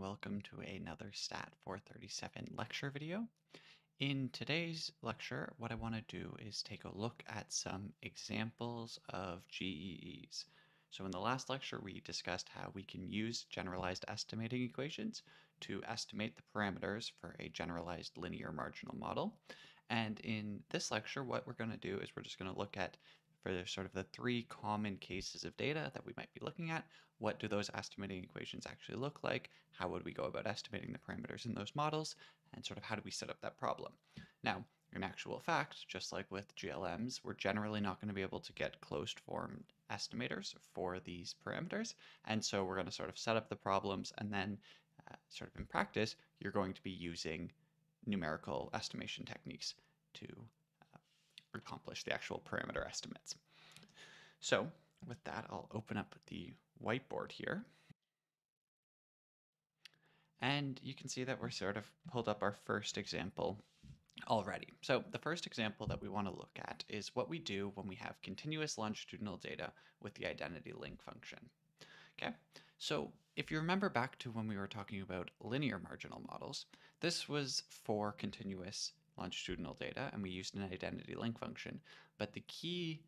welcome to another Stat 437 lecture video. In today's lecture, what I want to do is take a look at some examples of GEEs. So in the last lecture, we discussed how we can use generalized estimating equations to estimate the parameters for a generalized linear marginal model. And in this lecture, what we're going to do is we're just going to look at for sort of the three common cases of data that we might be looking at. What do those estimating equations actually look like? How would we go about estimating the parameters in those models? And sort of how do we set up that problem? Now, in actual fact, just like with GLMs, we're generally not going to be able to get closed form estimators for these parameters. And so we're going to sort of set up the problems and then uh, sort of in practice, you're going to be using numerical estimation techniques to accomplish the actual parameter estimates. So with that, I'll open up the whiteboard here. And you can see that we're sort of pulled up our first example already. So the first example that we want to look at is what we do when we have continuous longitudinal data with the identity link function. Okay, so if you remember back to when we were talking about linear marginal models, this was for continuous longitudinal data and we used an identity link function. But the key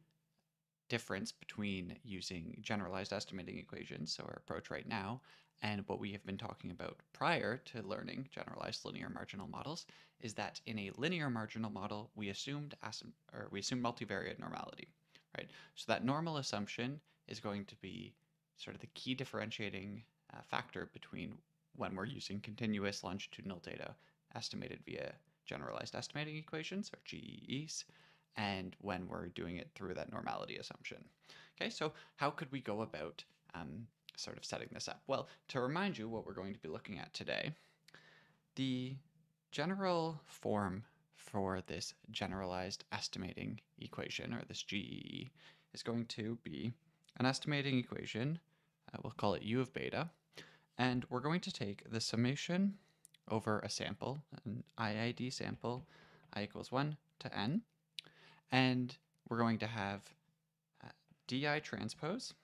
difference between using generalized estimating equations, so our approach right now, and what we have been talking about prior to learning generalized linear marginal models is that in a linear marginal model, we assumed or we assumed multivariate normality, right? So that normal assumption is going to be sort of the key differentiating uh, factor between when we're using continuous longitudinal data estimated via generalized estimating equations, or GEEs, and when we're doing it through that normality assumption. Okay, so how could we go about um, sort of setting this up? Well, to remind you what we're going to be looking at today, the general form for this generalized estimating equation, or this GEE, is going to be an estimating equation, uh, we'll call it u of beta, and we're going to take the summation over a sample, an IID sample, i equals 1 to n. And we're going to have uh, di transpose,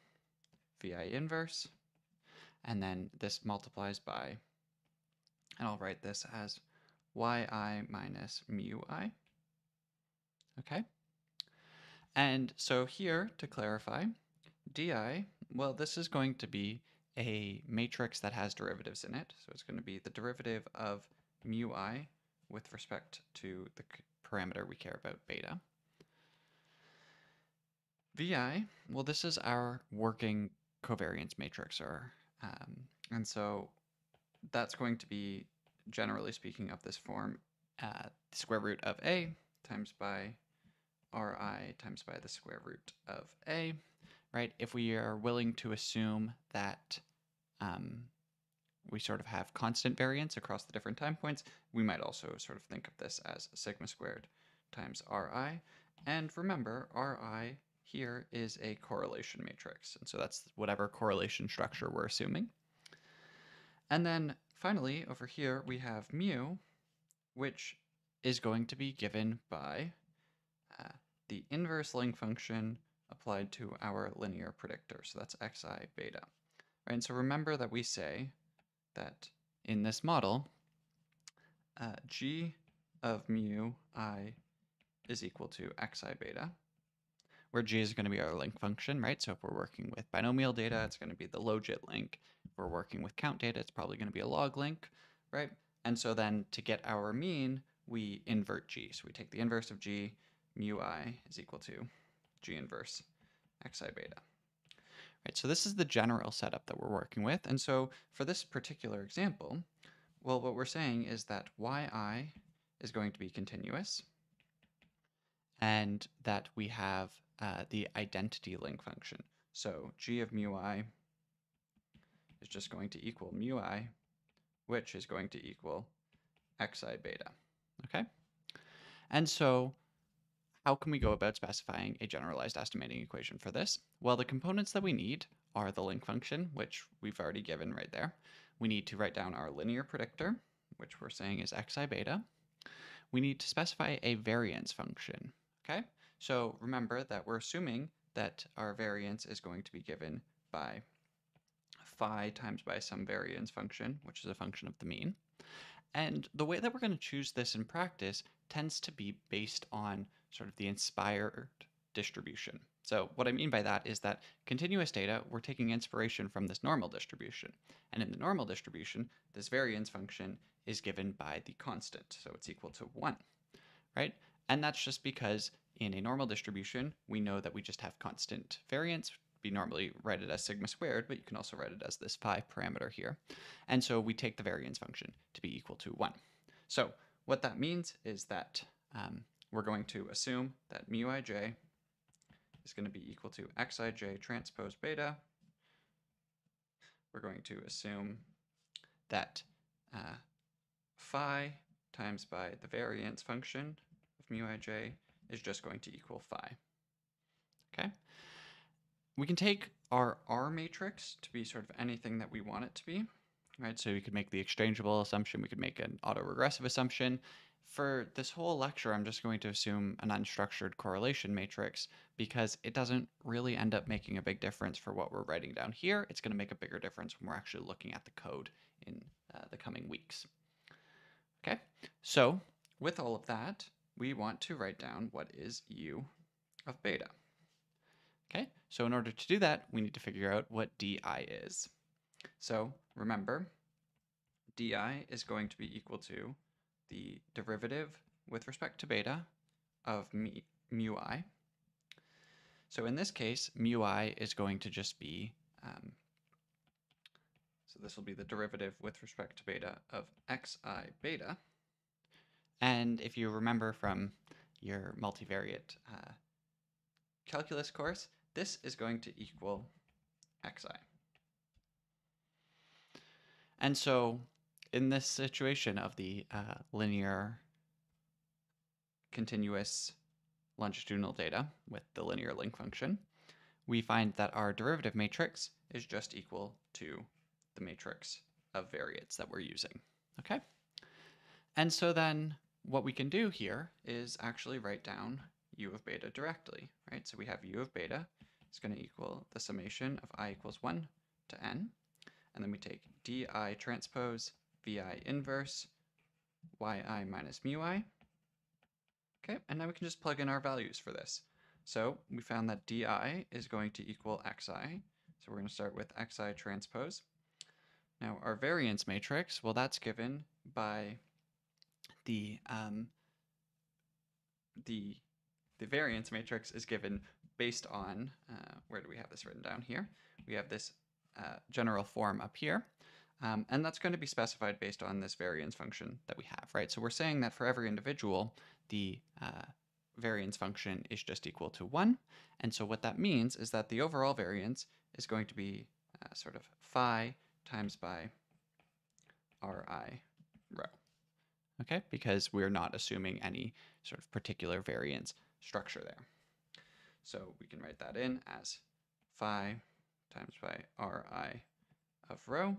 vi inverse, and then this multiplies by, and I'll write this as yi minus mu i. Okay? And so here, to clarify, di, well, this is going to be a matrix that has derivatives in it. So it's going to be the derivative of mu i with respect to the parameter we care about, beta. Vi, well, this is our working covariance matrix, or um, and so that's going to be, generally speaking, of this form, uh, the square root of a times by ri times by the square root of a, right? If we are willing to assume that um, we sort of have constant variance across the different time points, we might also sort of think of this as sigma squared times Ri. And remember, Ri here is a correlation matrix. And so that's whatever correlation structure we're assuming. And then finally, over here, we have mu, which is going to be given by uh, the inverse link function applied to our linear predictor. So that's xi beta. Right, so remember that we say that in this model, uh, g of mu i is equal to xi beta, where g is going to be our link function, right? So if we're working with binomial data, it's going to be the logit link. If we're working with count data, it's probably going to be a log link, right? And so then to get our mean, we invert g. So we take the inverse of g, mu i is equal to g inverse xi beta. Right, so this is the general setup that we're working with. And so for this particular example, well, what we're saying is that yi is going to be continuous and that we have uh, the identity link function. So g of mu i is just going to equal mu i, which is going to equal xi beta, okay? And so how can we go about specifying a generalized estimating equation for this? Well, the components that we need are the link function, which we've already given right there. We need to write down our linear predictor, which we're saying is xi beta. We need to specify a variance function, okay? So remember that we're assuming that our variance is going to be given by phi times by some variance function, which is a function of the mean. And the way that we're going to choose this in practice tends to be based on sort of the inspired distribution. So what I mean by that is that continuous data, we're taking inspiration from this normal distribution. And in the normal distribution, this variance function is given by the constant. So it's equal to 1, right? And that's just because in a normal distribution, we know that we just have constant variance. We normally write it as sigma squared, but you can also write it as this phi parameter here. And so we take the variance function to be equal to 1. So what that means is that um, we're going to assume that mu ij is going to be equal to xij transpose beta. We're going to assume that uh, phi times by the variance function of mu ij is just going to equal phi. Okay? We can take our R matrix to be sort of anything that we want it to be, right? So we could make the exchangeable assumption, we could make an autoregressive assumption. For this whole lecture, I'm just going to assume an unstructured correlation matrix because it doesn't really end up making a big difference for what we're writing down here. It's going to make a bigger difference when we're actually looking at the code in uh, the coming weeks. Okay, so with all of that, we want to write down what is u of beta. Okay, so in order to do that, we need to figure out what di is. So remember, di is going to be equal to the derivative with respect to beta of mu i. So in this case, mu i is going to just be, um, so this will be the derivative with respect to beta of xi beta. And if you remember from your multivariate uh, calculus course, this is going to equal xi. And so in this situation of the uh, linear continuous longitudinal data with the linear link function, we find that our derivative matrix is just equal to the matrix of variates that we're using. Okay? And so then what we can do here is actually write down u of beta directly, right? So we have u of beta is going to equal the summation of i equals 1 to n. And then we take di transpose vi inverse yi minus mu i. Okay, and now we can just plug in our values for this. So we found that di is going to equal xi. So we're going to start with xi transpose. Now our variance matrix, well that's given by the um, the the variance matrix is given based on uh, where do we have this written down here? We have this uh, general form up here. Um, and that's going to be specified based on this variance function that we have, right? So we're saying that for every individual, the uh, variance function is just equal to 1. And so what that means is that the overall variance is going to be uh, sort of phi times by ri rho okay? Because we're not assuming any sort of particular variance structure there. So we can write that in as phi times by ri of rho.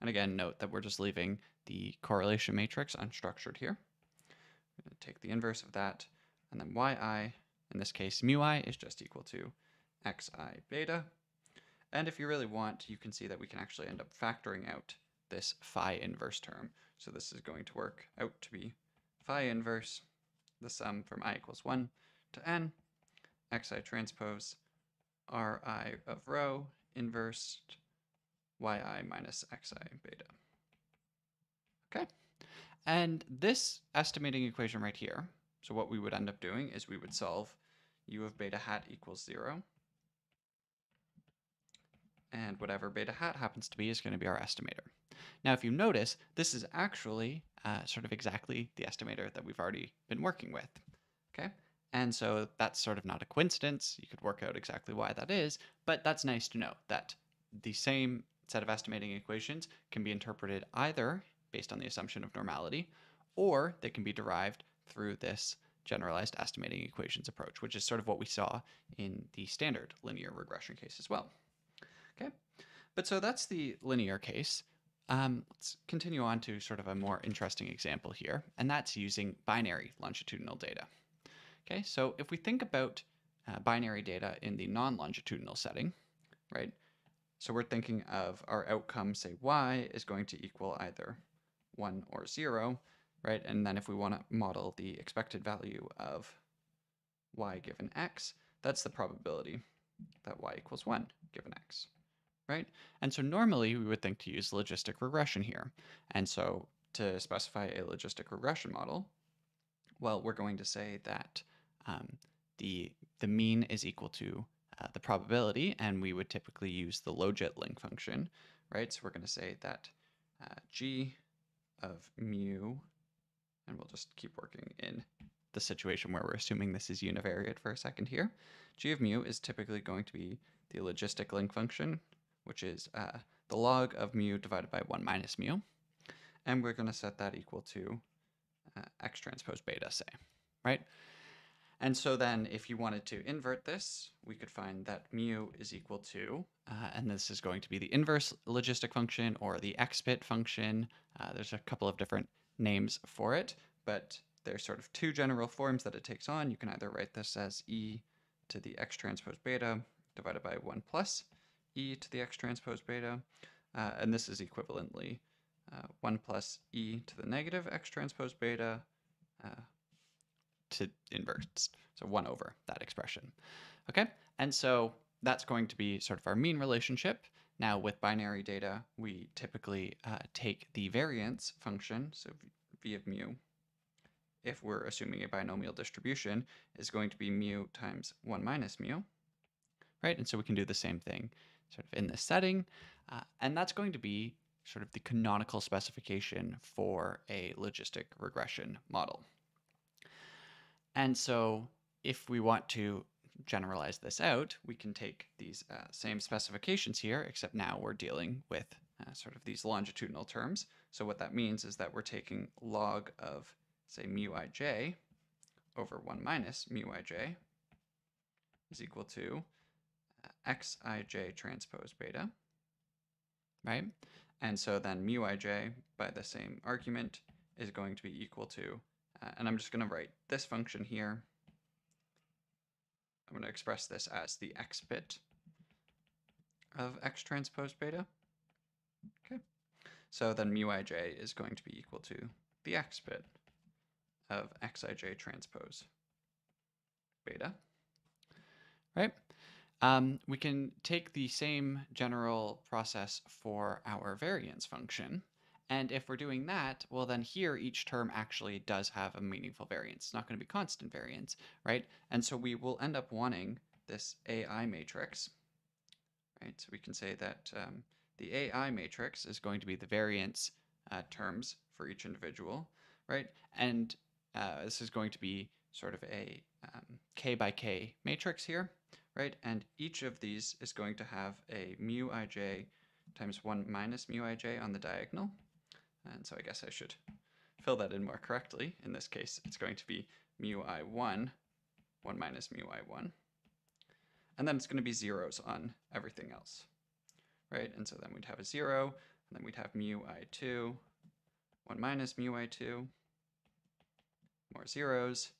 And again, note that we're just leaving the correlation matrix unstructured here. We're going to take the inverse of that, and then yi, in this case mu i, is just equal to xi beta. And if you really want, you can see that we can actually end up factoring out this phi inverse term. So this is going to work out to be phi inverse, the sum from i equals 1 to n, xi transpose ri of rho inverse yi minus xi beta. Okay, and this estimating equation right here, so what we would end up doing is we would solve u of beta hat equals 0 and whatever beta hat happens to be is going to be our estimator. Now, if you notice, this is actually uh, sort of exactly the estimator that we've already been working with, okay? And so that's sort of not a coincidence. You could work out exactly why that is, but that's nice to know that the same set of estimating equations can be interpreted either based on the assumption of normality, or they can be derived through this generalized estimating equations approach, which is sort of what we saw in the standard linear regression case as well. Okay, but so that's the linear case. Um, let's continue on to sort of a more interesting example here, and that's using binary longitudinal data. Okay, so if we think about uh, binary data in the non-longitudinal setting, right, So we're thinking of our outcome, say y is going to equal either 1 or 0, right? And then if we want to model the expected value of y given x, that's the probability that y equals 1 given x, right? And so normally we would think to use logistic regression here. And so to specify a logistic regression model, well, we're going to say that um, the, the mean is equal to uh, the probability, and we would typically use the logit link function, right? So we're going to say that uh, g of mu, and we'll just keep working in the situation where we're assuming this is univariate for a second here. g of mu is typically going to be the logistic link function, which is uh, the log of mu divided by 1 minus mu. And we're going to set that equal to uh, x transpose beta, say, right? And so then if you wanted to invert this, we could find that mu is equal to, uh, and this is going to be the inverse logistic function or the expit function. Uh, there's a couple of different names for it, but there's sort of two general forms that it takes on. You can either write this as e to the x transpose beta divided by 1 plus e to the x transpose beta, uh, and this is equivalently uh, 1 plus e to the negative x transpose beta uh, to inverse. So 1 over that expression. Okay, and so that's going to be sort of our mean relationship. Now with binary data, we typically uh, take the variance function, so v of mu, if we're assuming a binomial distribution, is going to be mu times 1 minus mu, right? And so we can do the same thing sort of in this setting, uh, and that's going to be sort of the canonical specification for a logistic regression model. And so if we want to generalize this out, we can take these uh, same specifications here, except now we're dealing with uh, sort of these longitudinal terms. So what that means is that we're taking log of, say, mu ij over 1 minus mu ij is equal to xij transpose beta, right? And so then mu ij, by the same argument, is going to be equal to uh, and I'm just going to write this function here. I'm going to express this as the expit of x transpose beta. Okay. So then mu ij is going to be equal to the expit of xij transpose beta. Right? Um, we can take the same general process for our variance function and if we're doing that, well, then here each term actually does have a meaningful variance. It's not going to be constant variance, right? And so we will end up wanting this AI matrix, right? So we can say that um, the AI matrix is going to be the variance uh, terms for each individual, right? And uh, this is going to be sort of a um, k by k matrix here, right? And each of these is going to have a mu ij times 1 minus mu ij on the diagonal, and so I guess I should fill that in more correctly. In this case, it's going to be mu i1, 1 minus mu i1. And then it's going to be zeros on everything else, right? And so then we'd have a 0, and then we'd have mu i2, 1 minus mu i2, more zeros,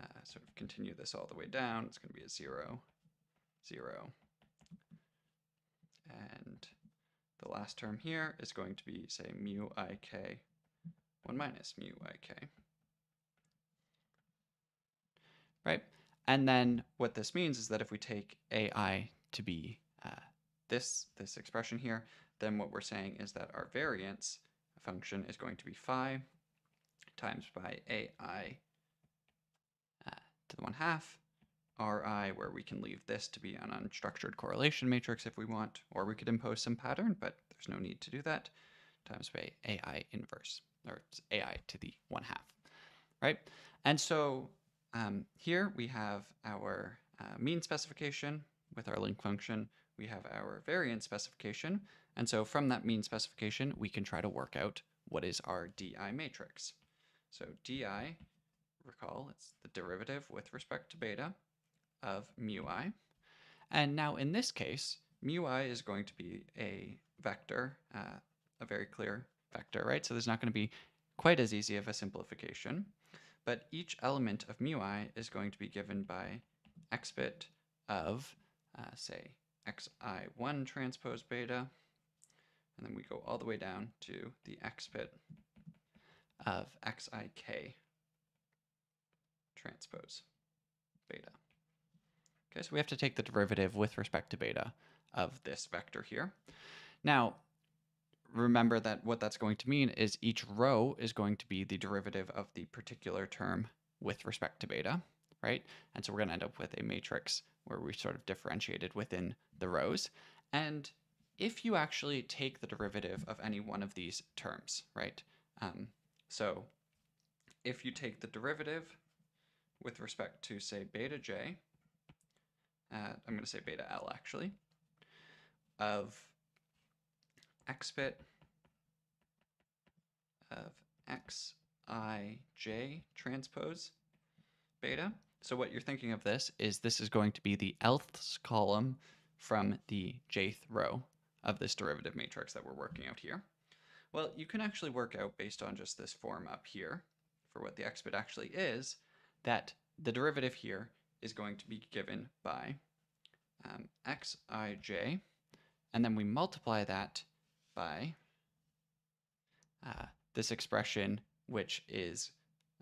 uh, sort of continue this all the way down. It's going to be a 0, 0, and the last term here is going to be, say, mu ik 1 minus mu ik. Right? And then what this means is that if we take ai to be uh, this, this expression here, then what we're saying is that our variance function is going to be phi times by ai uh, to the 1 half Ri, where we can leave this to be an unstructured correlation matrix if we want, or we could impose some pattern, but there's no need to do that, times by Ai inverse, or Ai to the 1 half, right? And so um, here we have our uh, mean specification with our link function. We have our variance specification. And so from that mean specification, we can try to work out what is our di matrix. So di, recall, it's the derivative with respect to beta of mu i. And now in this case, mu i is going to be a vector, uh, a very clear vector, right? So there's not going to be quite as easy of a simplification. But each element of mu i is going to be given by expit of, uh, say, xi1 transpose beta, and then we go all the way down to the expit of xik transpose beta. Okay, so we have to take the derivative with respect to beta of this vector here. Now, remember that what that's going to mean is each row is going to be the derivative of the particular term with respect to beta, right? And so we're going to end up with a matrix where we sort of differentiated within the rows. And if you actually take the derivative of any one of these terms, right? Um, so if you take the derivative with respect to, say, beta j, uh, I'm going to say beta l actually, of expit of xij transpose beta. So what you're thinking of this is this is going to be the lth column from the jth row of this derivative matrix that we're working out here. Well, you can actually work out based on just this form up here for what the expit actually is, that the derivative here is going to be given by um, xij, and then we multiply that by uh, this expression, which is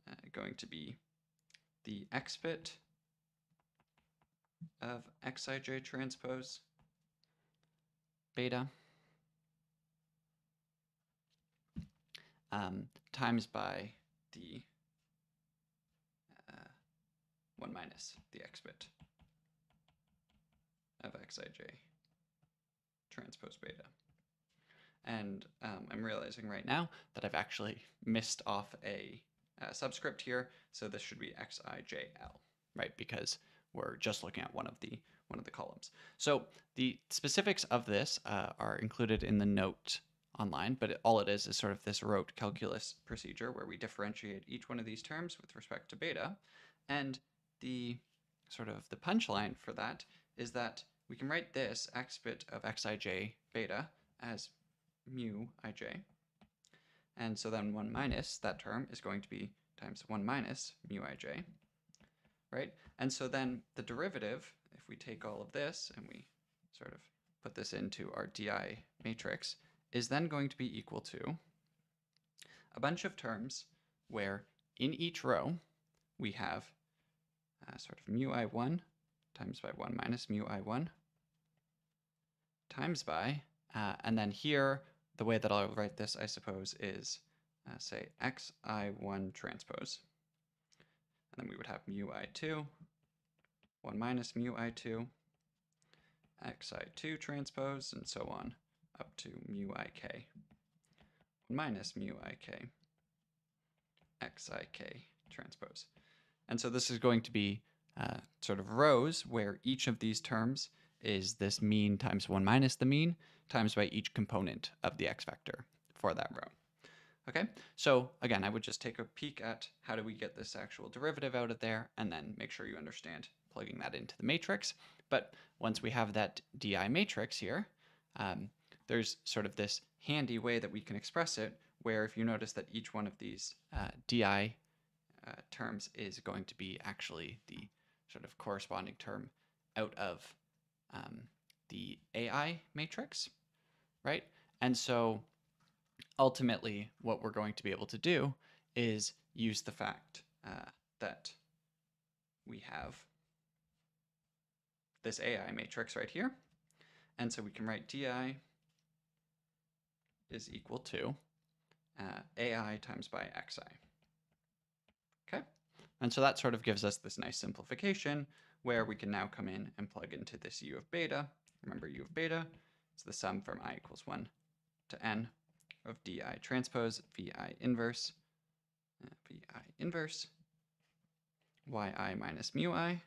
uh, going to be the expit of xij transpose beta um, times by the 1 minus the expit of xij transpose beta. And um, I'm realizing right now that I've actually missed off a, a subscript here, so this should be xijl, right? Because we're just looking at one of the one of the columns. So the specifics of this uh, are included in the note online, but it, all it is is sort of this rote calculus procedure where we differentiate each one of these terms with respect to beta. And the sort of the punchline for that is that we can write this expit of xij beta as mu ij. And so then 1 minus that term is going to be times 1 minus mu ij, right? And so then the derivative, if we take all of this and we sort of put this into our di matrix, is then going to be equal to a bunch of terms where in each row we have uh, sort of mu i1 times by 1 minus mu i1 times by, uh, and then here the way that I'll write this, I suppose, is uh, say xi1 transpose. And then we would have mu i2, 1 minus mu i2, xi2 transpose, and so on, up to mu ik, 1 minus mu ik, xik transpose. And so this is going to be uh, sort of rows where each of these terms is this mean times 1 minus the mean times by each component of the x vector for that row. Okay, so again, I would just take a peek at how do we get this actual derivative out of there and then make sure you understand plugging that into the matrix. But once we have that DI matrix here, um, there's sort of this handy way that we can express it where if you notice that each one of these uh, DI uh, terms is going to be actually the sort of corresponding term out of um, the AI matrix, right? And so ultimately, what we're going to be able to do is use the fact uh, that we have this AI matrix right here. And so we can write DI is equal to uh, AI times by XI. And so that sort of gives us this nice simplification where we can now come in and plug into this u of beta. Remember u of beta is the sum from i equals 1 to n of di transpose vi inverse, uh, vi inverse, yi minus mu i,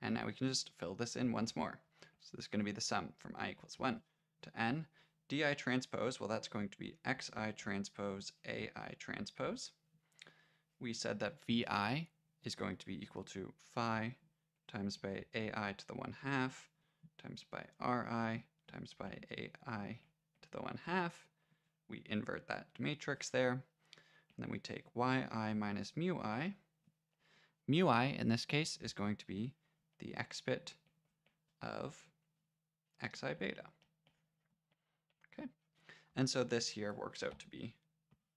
and now we can just fill this in once more. So this is going to be the sum from i equals 1 to n. di transpose, well that's going to be xi transpose ai transpose. We said that vi is going to be equal to phi times by ai to the 1 half times by ri times by ai to the 1 half. We invert that matrix there, and then we take yi minus mu i. Mu i, in this case, is going to be the expit of xi beta. Okay, and so this here works out to be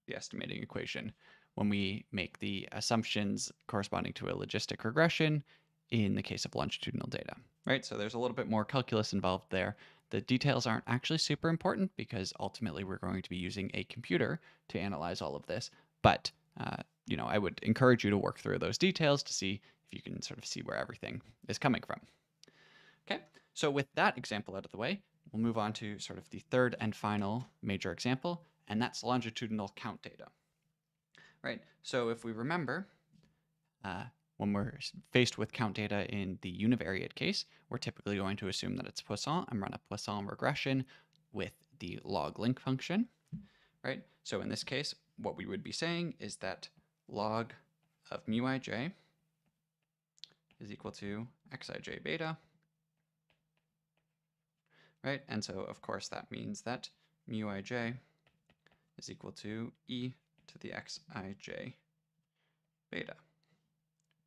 the estimating equation when we make the assumptions corresponding to a logistic regression in the case of longitudinal data, right? So there's a little bit more calculus involved there. The details aren't actually super important because ultimately we're going to be using a computer to analyze all of this. But, uh, you know, I would encourage you to work through those details to see if you can sort of see where everything is coming from. Okay, so with that example out of the way, we'll move on to sort of the third and final major example, and that's longitudinal count data. Right, so if we remember, uh, when we're faced with count data in the univariate case, we're typically going to assume that it's Poisson and run a Poisson regression with the log link function, right? So in this case, what we would be saying is that log of mu ij is equal to xij beta, right? And so of course that means that mu ij is equal to e to the xij beta,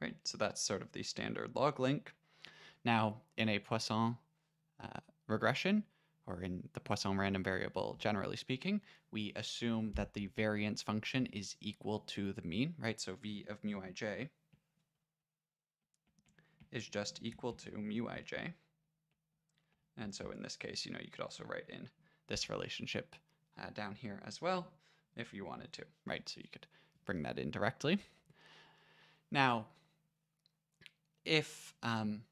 right? So that's sort of the standard log link. Now in a Poisson uh, regression, or in the Poisson random variable, generally speaking, we assume that the variance function is equal to the mean, right? So v of mu ij is just equal to mu ij. And so in this case, you know, you could also write in this relationship uh, down here as well if you wanted to, right? So you could bring that in directly. Now, if um,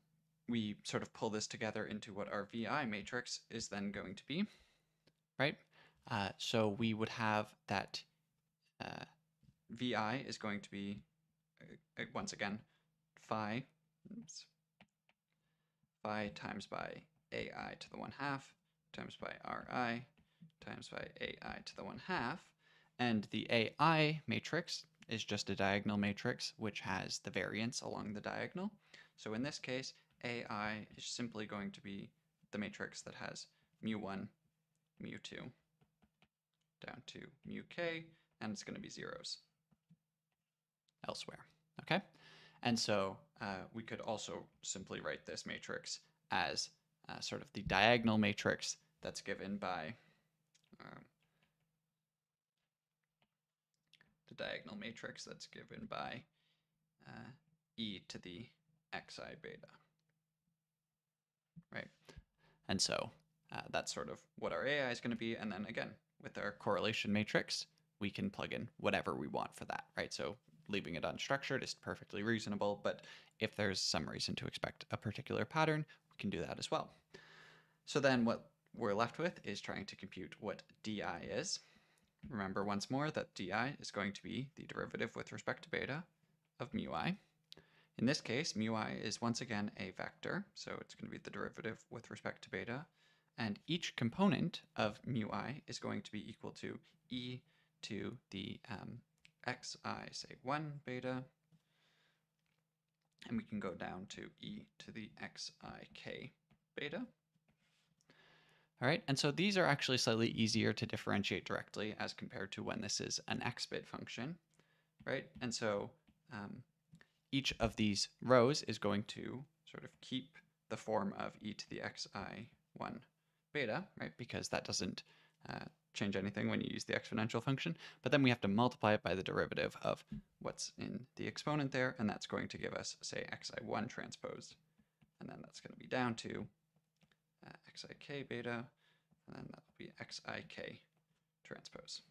we sort of pull this together into what our VI matrix is then going to be, right? Uh, so we would have that uh, VI is going to be, uh, uh, once again, phi, oops, phi times by AI to the 1 half times by RI times by AI to the 1 half. And the AI matrix is just a diagonal matrix which has the variance along the diagonal. So in this case, AI is simply going to be the matrix that has mu1, mu2, down to mu k, and it's going to be zeros elsewhere, okay? And so uh, we could also simply write this matrix as uh, sort of the diagonal matrix that's given by um, the diagonal matrix that's given by uh, e to the xi beta right? And so uh, that's sort of what our AI is going to be. And then again, with our correlation matrix, we can plug in whatever we want for that, right? So leaving it unstructured is perfectly reasonable, but if there's some reason to expect a particular pattern, we can do that as well. So then what we're left with is trying to compute what di is. Remember once more that di is going to be the derivative with respect to beta of mu i. In this case, mu i is once again a vector, so it's going to be the derivative with respect to beta. And each component of mu i is going to be equal to e to the um, xi, say 1 beta, and we can go down to e to the xik beta. All right, and so these are actually slightly easier to differentiate directly as compared to when this is an expit function, right? And so um, each of these rows is going to sort of keep the form of e to the xi1 beta, right? Because that doesn't uh, change anything when you use the exponential function. But then we have to multiply it by the derivative of what's in the exponent there, and that's going to give us, say, xi1 transposed. And then that's going to be down to uh, xik beta, and then that'll be xik transpose.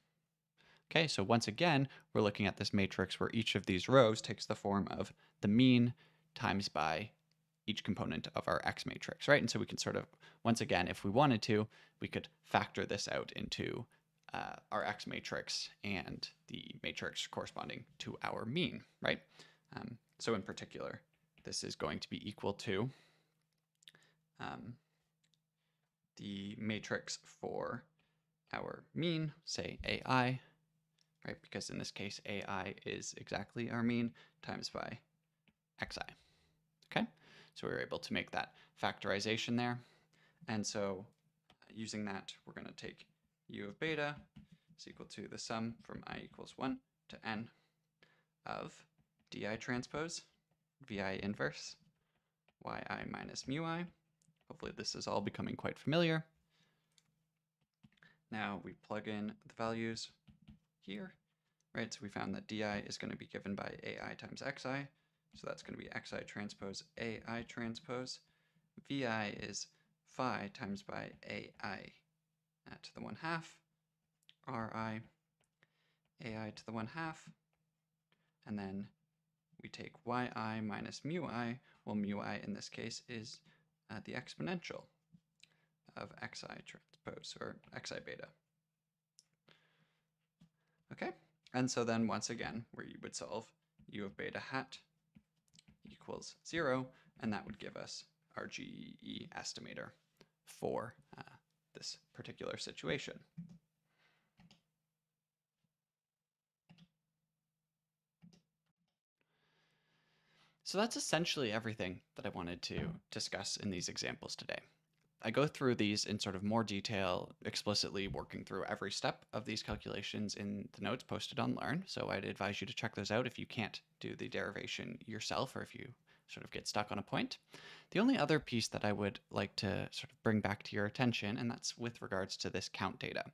Okay, so once again, we're looking at this matrix where each of these rows takes the form of the mean times by each component of our X matrix, right? And so we can sort of, once again, if we wanted to, we could factor this out into uh, our X matrix and the matrix corresponding to our mean, right? Um, so in particular, this is going to be equal to um, the matrix for our mean, say AI, right? Because in this case, AI is exactly our mean times by xi, okay? So we were able to make that factorization there. And so uh, using that, we're going to take u of beta is equal to the sum from i equals 1 to n of di transpose vi inverse yi minus mu i Hopefully this is all becoming quite familiar. Now we plug in the values here, right? So we found that di is going to be given by ai times xi. So that's going to be xi transpose ai transpose. vi is phi times by ai to the 1 half, ri, ai to the 1 half, and then we take yi minus mu i, well mu i in this case is the exponential of xi transpose, or xi beta. Okay, and so then once again, where you would solve u of beta hat equals 0, and that would give us our GE estimator for uh, this particular situation. So that's essentially everything that I wanted to discuss in these examples today. I go through these in sort of more detail, explicitly working through every step of these calculations in the notes posted on Learn. So I'd advise you to check those out if you can't do the derivation yourself or if you sort of get stuck on a point. The only other piece that I would like to sort of bring back to your attention, and that's with regards to this count data.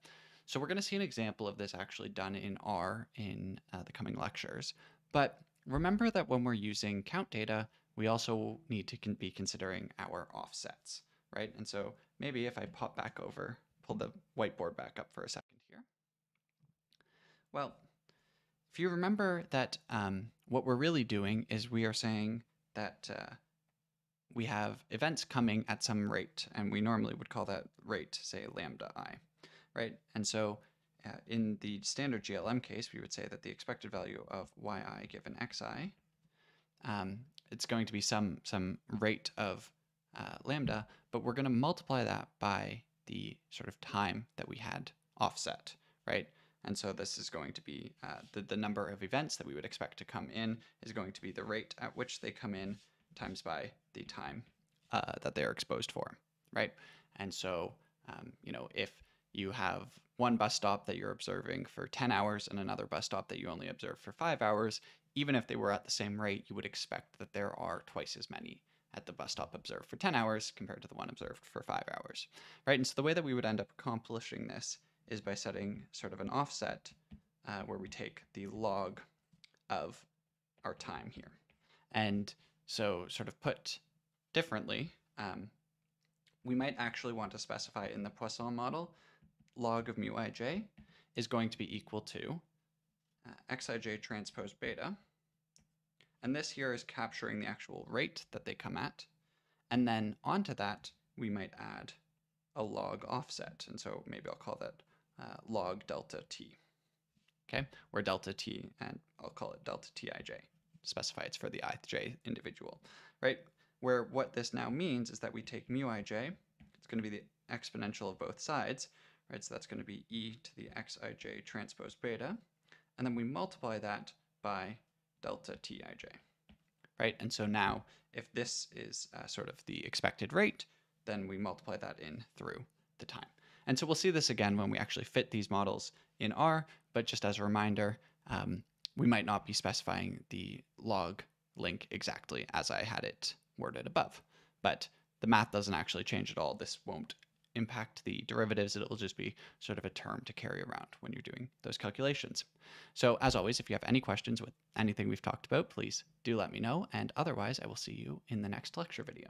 So we're going to see an example of this actually done in R in uh, the coming lectures. But remember that when we're using count data, we also need to con be considering our offsets right? And so maybe if I pop back over, pull the whiteboard back up for a second here. Well, if you remember that um, what we're really doing is we are saying that uh, we have events coming at some rate, and we normally would call that rate, say, lambda i, right? And so uh, in the standard GLM case, we would say that the expected value of yi given xi, um, it's going to be some, some rate of uh, lambda, but we're going to multiply that by the sort of time that we had offset, right? And so this is going to be uh, the, the number of events that we would expect to come in is going to be the rate at which they come in times by the time uh, that they're exposed for, right? And so, um, you know, if you have one bus stop that you're observing for 10 hours and another bus stop that you only observe for five hours, even if they were at the same rate, you would expect that there are twice as many at the bus stop observed for 10 hours compared to the one observed for five hours, right? And so the way that we would end up accomplishing this is by setting sort of an offset uh, where we take the log of our time here. And so sort of put differently, um, we might actually want to specify in the Poisson model, log of mu ij is going to be equal to uh, xij transpose beta, and this here is capturing the actual rate that they come at. And then onto that, we might add a log offset. And so maybe I'll call that uh, log delta t. Okay, where delta t, and I'll call it delta tij, specify it's for the ij individual, right? Where what this now means is that we take mu ij, it's going to be the exponential of both sides, right? So that's going to be e to the xij transpose beta, and then we multiply that by delta tij, right? And so now if this is uh, sort of the expected rate, then we multiply that in through the time. And so we'll see this again when we actually fit these models in R, but just as a reminder, um, we might not be specifying the log link exactly as I had it worded above. But the math doesn't actually change at all. This won't impact the derivatives. It'll just be sort of a term to carry around when you're doing those calculations. So as always, if you have any questions with anything we've talked about, please do let me know. And otherwise, I will see you in the next lecture video.